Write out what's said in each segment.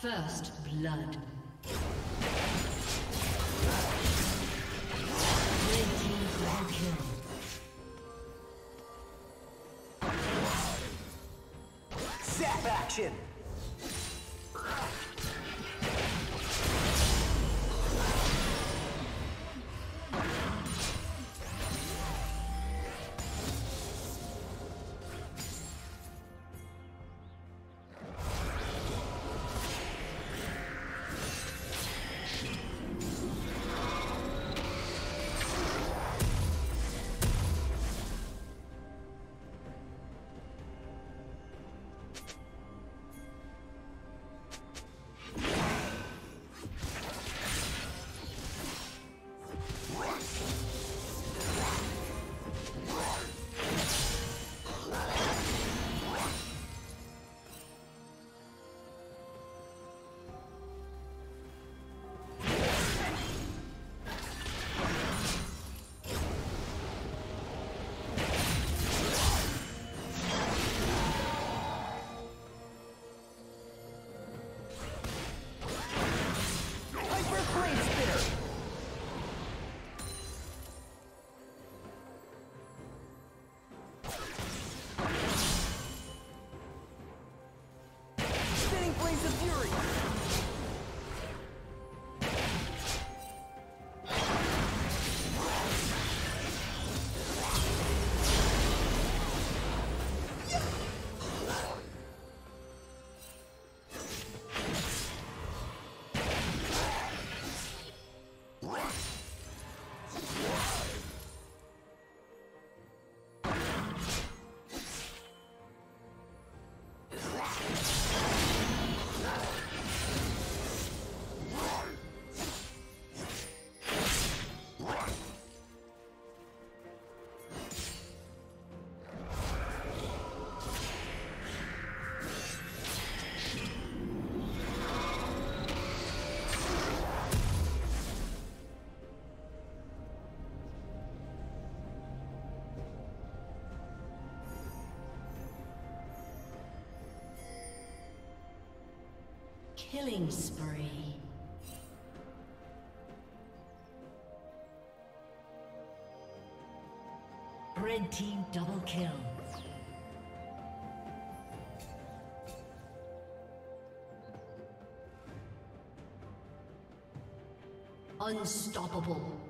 First blood. Zap action! Killing spree. Red team double kill. Unstoppable.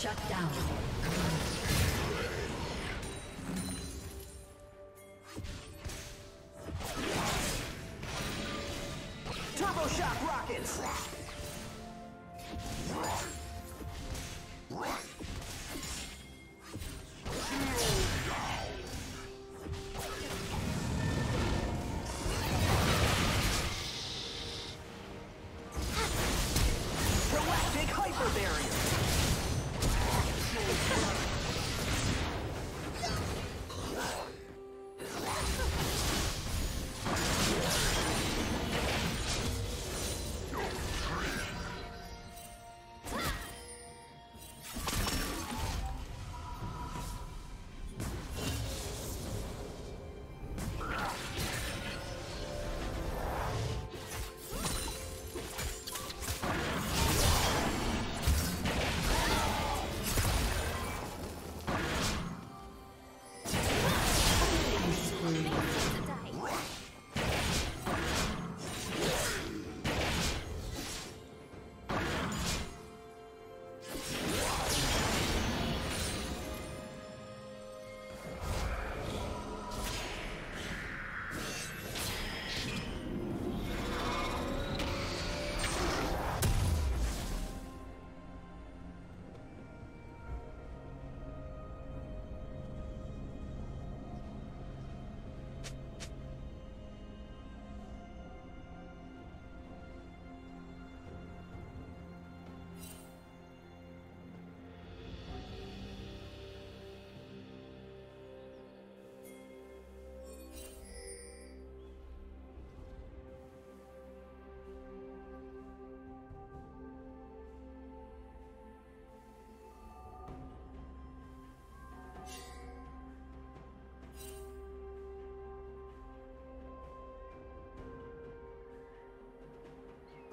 Shut down.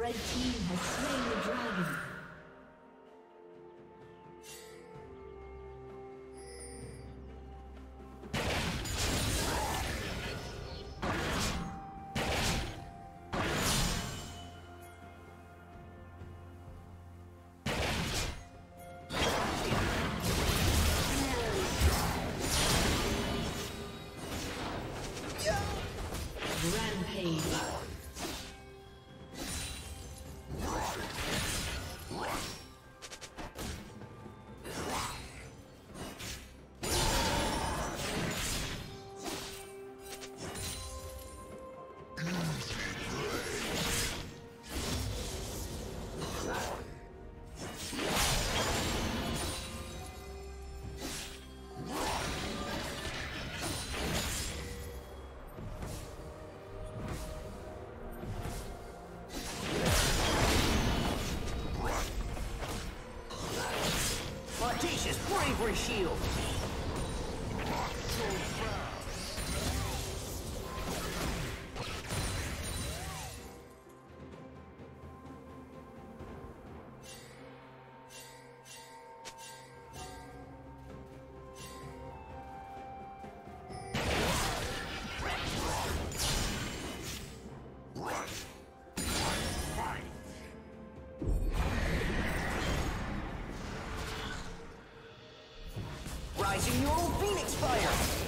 Red team bravery shield. Rising old phoenix fire!